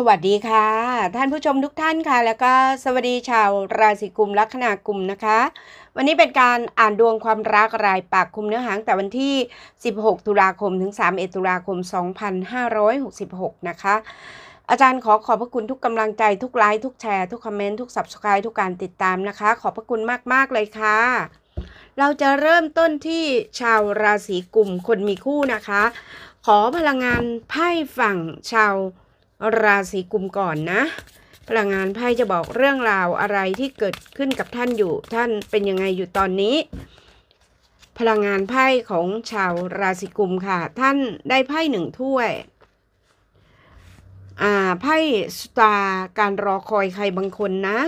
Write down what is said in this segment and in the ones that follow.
สวัสดีค่ะ ท่านผู้ชมทุกท่านค่ะ แล้วก็สวัสดีชาวราศีกุมลัคนากุมนะคะ วันนี้เป็นการอ่านดวงความรักรายปากคุมเนื้อหางแต่วันที่ 16 ตุลาคมถึง 31 ตุลาคม 2566 นะคะ อาจารย์ขอขอบพระคุณทุกกำลังใจทุกไลค์ทุกแชร์ทุกคอมเมนต์ทุก subscribe ทุกการติดตามนะคะ ขอบพระคุณมาก ๆ เลยค่ะ เราจะเริ่มต้นที่ชาวราศีกุมคนมีคู่นะคะ ขอพลังงานไพ่ฝั่งชาวรา ราศีกุมก่อนนะพลังงานไพ่จะบอกเรื่องราวอะไรที่เกิดขึ้นกับท่านอยู่ ท่านเป็นยังไงอยู่ตอนนี้ พลังงานไพ่ของชาวราศีกุมค่ะ ท่านได้ไพ่หนึ่งถ้วย อ่าไพ่สตาร์การรอคอยใครบางคนนะ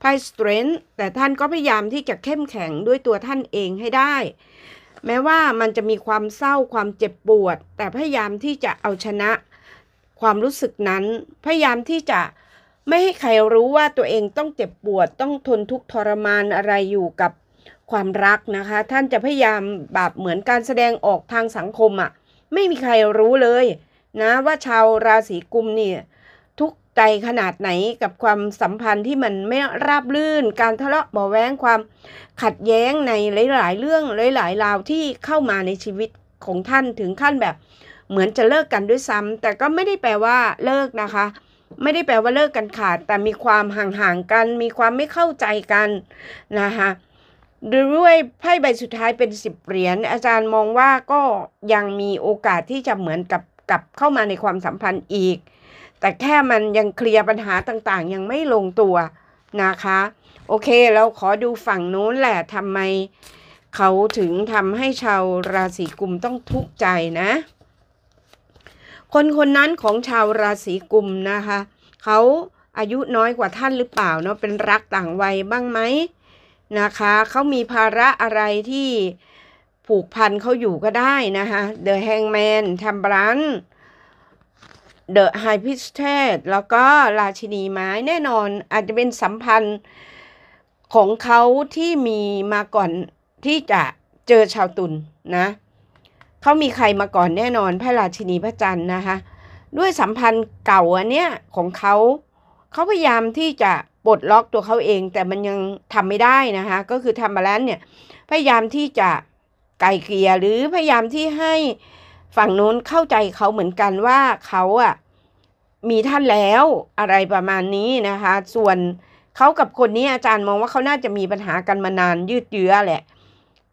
ไพ่สเตรนท์แต่ท่านก็พยายามที่จะเข้มแข็งด้วยตัวท่านเองให้ได้ แม้ว่ามันจะมีความเศร้าความเจ็บปวด แต่พยายามที่จะเอาชนะ ความรู้สึกนั้น พยายามที่จะไม่ให้ใครรู้ว่าตัวเองต้องเจ็บปวดต้องทนทุกข์ทรมานอะไรอยู่กับความรักนะคะ ท่านจะพยายามแบบเหมือนการแสดงออกทางสังคมอะ่ะ ไม่มีใครรู้เลยนะว่าชาวราศีกุมเนี่ยทุกใจขนาดไหนกับความสัมพันธ์ที่มันไม่ราบลื่น การทะเลาะเบาแวงความขัดแย้งในหลาย ๆ เรื่องหลายๆราวที่เข้ามาในชีวิตของท่านถึงขั้นแบบ เหมือนจะเลิกกันด้วยซ้ำแต่ก็ไม่ได้แปลว่าเลิกนะคะ ไม่ได้แปลว่าเลิกกันขาด แต่มีความห่างๆกัน มีความไม่เข้าใจกันนะคะด้วยไพ่ใบสุดท้ายเป็นสิบเหรียญอาจารย์มองว่าก็ยังมีโอกาสที่จะเหมือนกับกลับเข้ามาในความสัมพันธ์อีก แต่แค่มันยังเคลียร์ปัญหาต่างๆ ยังไม่ลงตัวนะคะ โอเคเราขอดูฝั่งนู้นแหละทำไมเขาถึงทำให้ชาวราศีกุมต้องทุกข์ใจนะ คนคนนั้นของชาวราศีกุมนะคะเขาอายุน้อยกว่าท่านหรือเปล่าเนาะเป็นรักต่างวัยบ้างไหมนะคะเขามีภาระอะไรที่ผูกพันเขาอยู่ก็ได้นะคะ The Hangman ท m บรัน The High Priestess แล้วก็ราชินีไม้แน่นอนอาจจะเป็นสัมพันธ์ของเขาที่มีมาก่อนที่จะเจอชาวตุลนนะ เขามีใครมาก่อนแน่นอนพระราชินีพระจันทร์นะคะ ด้วยสัมพันธ์เก่าอันเนี้ยของเขาเขาพยายามที่จะปลดล็อกตัวเขาเอง แต่มันยังทำไม่ได้นะคะก็คือทำมาแล้วเนี่ยพยายามที่จะไกลเกลี่ยหรือพยายามที่ให้ฝั่งนู้นเข้าใจเขาเหมือนกันว่าเขาอะมีท่านแล้วอะไรประมาณนี้นะคะ ส่วนเขากับคนนี้อาจารย์มองว่าเขาน่าจะมีปัญหากันมานานยืดเยื้อแหละ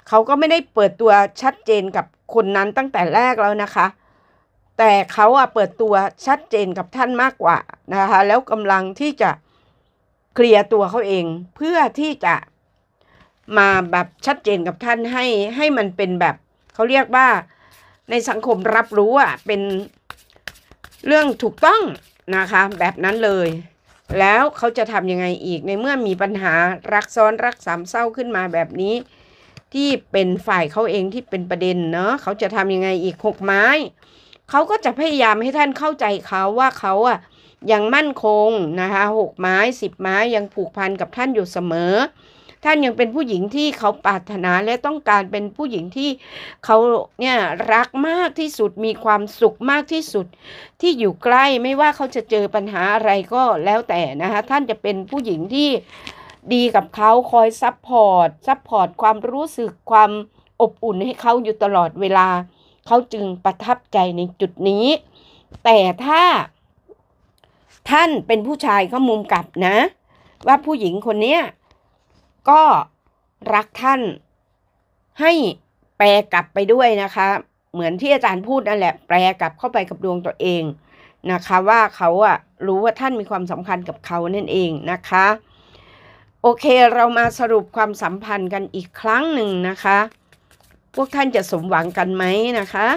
เขาก็ไม่ได้เปิดตัวชัดเจนกับ คนนั้นตั้งแต่แรกแล้วนะคะ แต่เขาอะเปิดตัวชัดเจนกับท่านมากกว่านะคะ แล้วกำลังที่จะเคลียร์ตัวเขาเองเพื่อที่จะมาแบบชัดเจนกับท่านให้ให้มันเป็นแบบเขาเรียกว่าในสังคมรับรู้อะเป็นเรื่องถูกต้องนะคะ แบบนั้นเลย แล้วเขาจะทำยังไงอีกในเมื่อมีปัญหารักซ้อนรักสามเศร้าขึ้นมาแบบนี้ ที่เป็นฝ่ายเขาเองที่เป็นประเด็นเนาะเขาจะทำยังไงอีกหกไม้เขาก็จะพยายามให้ท่านเข้าใจเขาว่าเขาอะยังมั่นคงนะคะหกไม้สิบไม้ยังผูกพันกับท่านอยู่เสมอ ท่านยังเป็นผู้หญิงที่เขาปรารถนาและต้องการเป็นผู้หญิงที่เขาเนี่ยรักมากที่สุดมีความสุขมากที่สุด ที่อยู่ใกล้ไม่ว่าเขาจะเจอปัญหาอะไรก็แล้วแต่นะคะท่านจะเป็นผู้หญิงที่ ดีกับเขาคอย support support ความรู้สึกความอบอุ่นให้เขาอยู่ตลอดเวลา เขาจึงประทับใจในจุดนี้ แต่ถ้า ท่านเป็นผู้ชายเขามุมกลับนะ ว่าผู้หญิงคนนี้ก็รักท่านให้แปลกลับไปด้วยนะคะ เหมือนที่อาจารย์พูดนั่นแหละ แปลกลับเข้าไปกับดวงตัวเองนะคะ ว่าเขาอะรู้ว่าท่านมีความสำคัญกับเขานั่นเองนะคะ โอเคเรามาสรุปความสัมพันธ์กันอีกครั้งหนึ่งนะคะ พวกท่านจะสมหวังกันไหมนะคะ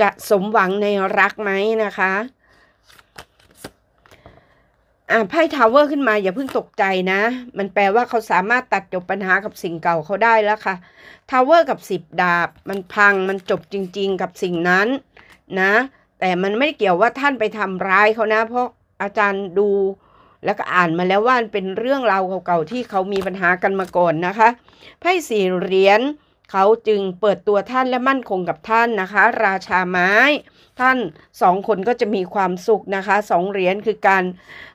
จะสมหวังในรักไหมนะคะอ่าไพ่ Tower ขึ้นมาอย่าเพิ่งตกใจนะ มันแปลว่าเขาสามารถตัดจบปัญหากับสิ่งเก่าเขาได้แล้วค่ะ Tower กับสิบดาบ มันพังมันจบจริง ๆ กับสิ่งนั้นนะ แต่มันไม่เกี่ยวว่าท่านไปทำร้ายเขานะ เพราะอาจารย์ดู แล้วก็อ่านมาแล้วว่าเป็นเรื่องราวเก่าๆที่เขามีปัญหากันมาก่อนนะคะ ไพ่สี่เหรียญเขาจึงเปิดตัวท่านและมั่นคงกับท่านนะคะ ราชาไม้ ท่านสองคนก็จะมีความสุขนะคะสองเหรียญคือการ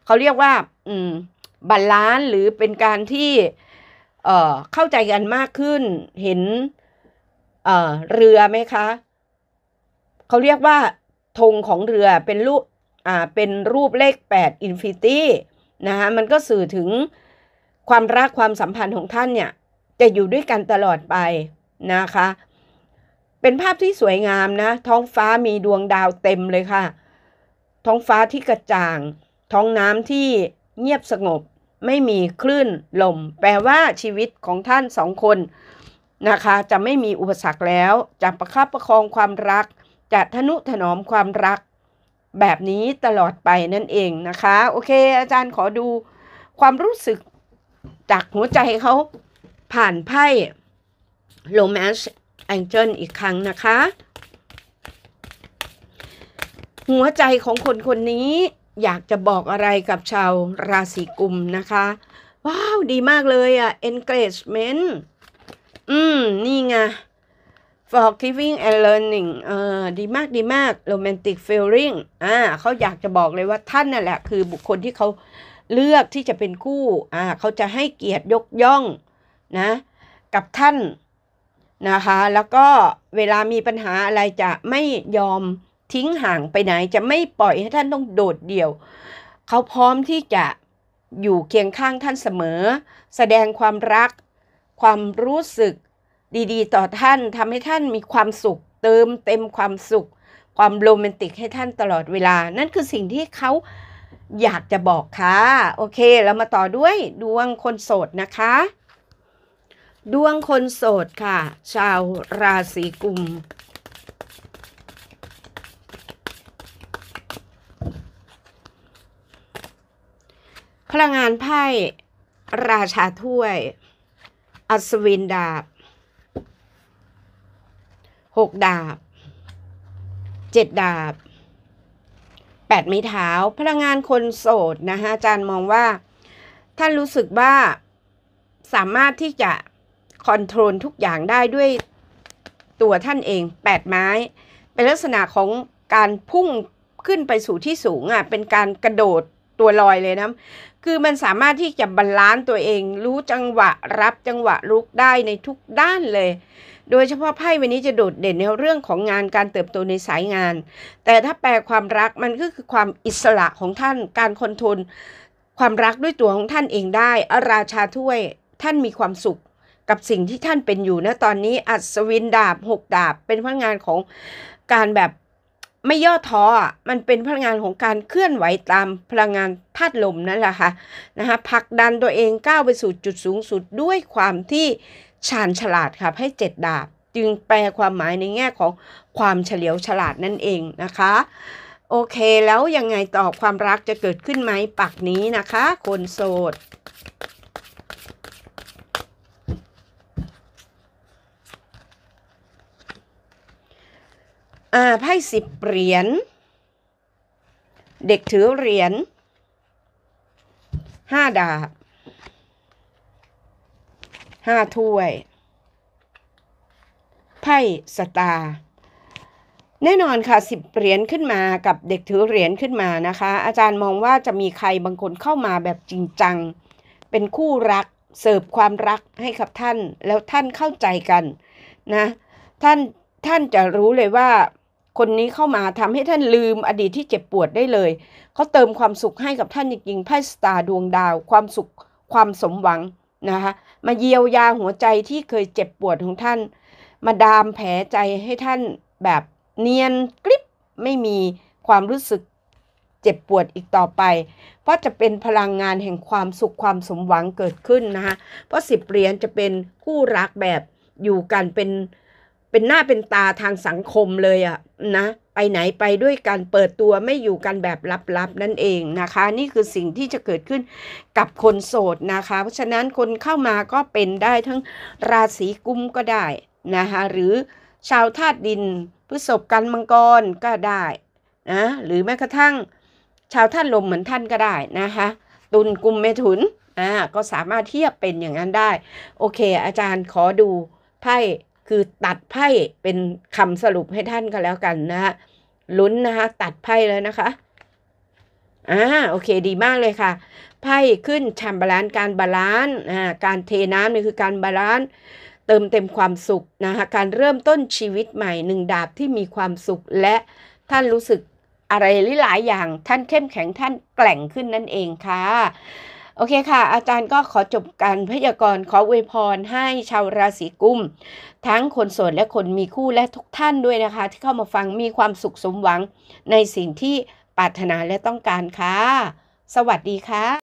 เขาเรียกว่าอืม balance หรือเป็นการที่เอ่อเข้าใจกันมากขึ้นเห็นเอ่อเรือไหมคะเขาเรียกว่าธงของเรือเป็นรูปอ่าเป็นรูปเลข 8 Infinity นะคะมันก็สื่อถึงความรักความสัมพันธ์ของท่านเนี่ยจะอยู่ด้วยกันตลอดไปนะคะ เป็นภาพที่สวยงามนะ ท้องฟ้ามีดวงดาวเต็มเลยค่ะ ท้องฟ้าที่กระจ่าง ท้องน้ำที่เงียบสงบ ไม่มีคลื่นลม แปลว่าชีวิตของท่านสองคนนะคะ จะไม่มีอุปสรรคแล้ว จะประคับประคองความรัก จะทนุถนอมความรัก แบบนี้ตลอดไปนั่นเองนะคะ โอเค อาจารย์ขอดูความรู้สึกจากหัวใจเขาผ่านไพ่ Romance Angel อีกครั้งนะคะ หัวใจของคนคนนี้อยากจะบอกอะไรกับชาวราศีกุมนะคะ ว้าว ดีมากเลยอะ engagement อืม นี่ไง forgiving and learning เออดีมากดีมาก romantic feeling อ่าเขาอยากจะบอกเลยว่าท่านนั่นแหละ คือบุคคลที่เขาเลือกที่จะเป็นคู่อ่าเขาจะให้เกียรติยกย่องนะกับท่านนะคะ แล้วก็เวลามีปัญหาอะไรจะไม่ยอมทิ้งห่างไปไหน จะไม่ปล่อยให้ท่านต้องโดดเดี่ยว เขาพร้อมที่จะอยู่เคียงข้างท่านเสมอ แสดงความรัก ความรู้สึก ดีๆ ต่อท่านทำให้ท่านมีความสุข เติมเต็มความสุข ความโรแมนติกให้ท่านตลอดเวลา นั่นคือสิ่งที่เขาอยากจะบอกค่ะ โอเค เรามาต่อด้วยดวงคนโสดนะคะ ดวงคนโสดค่ะ ชาวราศีกุมพลังงานไพ่ราชาถ้วย อัศวินดาบ หกดาบเจ็ดดาบแปดไม้เท้า พลังงานคนโสดนะคะอาจารย์มองว่า ท่านรู้สึกว่าสามารถที่จะ control ทุกอย่างได้ด้วยตัวท่านเองแปดไม้ เป็นลักษณะของการพุ่งขึ้นไปสู่ที่สูงอะเป็นการกระโดดตัวลอยเลยนะ คือมันสามารถที่จะ balance ตัวเอง รู้จังหวะรับจังหวะลุกได้ในทุกด้านเลย โดยเฉพาะไพ่วันนี้จะโดดเด่นในเรื่องของงานการเติบโตในสายงาน แต่ถ้าแปลความรักมันก็คือความอิสระของท่านการคอนโทรลความรักด้วยตัวของท่านเองได้อาราชาถ้วยท่านมีความสุขกับสิ่งที่ท่านเป็นอยู่นะตอนนี้อัศวินดาบหกดาบ เป็นพลังงานของการแบบไม่ย่อท้อมันเป็นพลังงานของการเคลื่อนไหวตามพลังงานธาตุลมนั่นแหละค่ะนะคะผลักดันตัวเองก้าวไปสู่จุดสูงสุดด้วยความที่ ชาญฉลาดค่ะให้เจ็ดดาบ จึงแปลความหมายในแง่ของความเฉลียวฉลาดนั่นเองนะคะ โอเคแล้วยังไงต่อความรักจะเกิดขึ้นไหมปักนี้นะคะ คนโสดอ่าไพ่สิบเหรียญเด็กถือเหรียญห้าดาบ ห้าถ้วย ไพ่สตาร์แน่นอนค่ะสิบเหรียญขึ้นมากับเด็กถือเหรียญขึ้นมานะคะ อาจารย์มองว่าจะมีใครบางคนเข้ามาแบบจริงจัง เป็นคู่รักเสิร์ฟความรักให้กับท่าน แล้วท่านเข้าใจกันนะท่านท่านจะรู้เลยว่า คนนี้เข้ามาทำให้ท่านลืมอดีตที่เจ็บปวดได้เลย เขาเติมความสุขให้กับท่านจริงๆไพ่สตาร์ดวงดาว ความสุขความสมหวัง นะคะมาเยียวยาหัวใจที่เคยเจ็บปวดของท่าน มาดามแผลใจให้ท่านแบบเนียนกริบไม่มีความรู้สึกเจ็บปวดอีกต่อไป เพราะจะเป็นพลังงานแห่งความสุขความสมหวังเกิดขึ้นนะคะเพราะสิบเหรียญจะเป็นคู่รักแบบอยู่กันเป็น เป็นหน้าเป็นตาทางสังคมเลยอะนะ ไปไหนไปด้วยกันเปิดตัวไม่อยู่กันแบบลับๆนั่นเองนะคะ นี่คือสิ่งที่จะเกิดขึ้นกับคนโสดนะคะ เพราะฉะนั้นคนเข้ามาก็เป็นได้ทั้งราศีกุมก็ได้นะคะหรือชาวธาตุดินพฤษภกันมังกรก็ได้นะหรือแม้กระทั่งชาวธาตุลมเหมือนท่านก็ได้นะคะตุลกุมเมถุนอ่าก็สามารถเทียบเป็นอย่างนั้นได้ โอเค อาจารย์ขอดูไพ่ คือตัดไพ่เป็นคำสรุปให้ท่านก็แล้วกันนะฮะลุ้นนะคะตัดไพ่แล้วนะคะอ่าโอเคดีมากเลยค่ะ ไพ่ขึ้นแชมบาลานการบาลานอ่าการเทน้ำนี่คือการบาลานเติมเต็มความสุขนะคะการเริ่มต้นชีวิตใหม่หนึ่งดาบที่มีความสุขและท่านรู้สึกอะไรหลายอย่างท่านเข้มแข็งท่านแกล่งขึ้นนั่นเองค่ะ โอเคค่ะ อาจารย์ก็ขอจบการพยากรณ์ขออวยพรให้ชาวราศีกุม ทั้งคนโสดและคนมีคู่และทุกท่านด้วยนะคะ ที่เข้ามาฟังมีความสุขสมหวังในสิ่งที่ปรารถนาและต้องการค่ะ สวัสดีค่ะ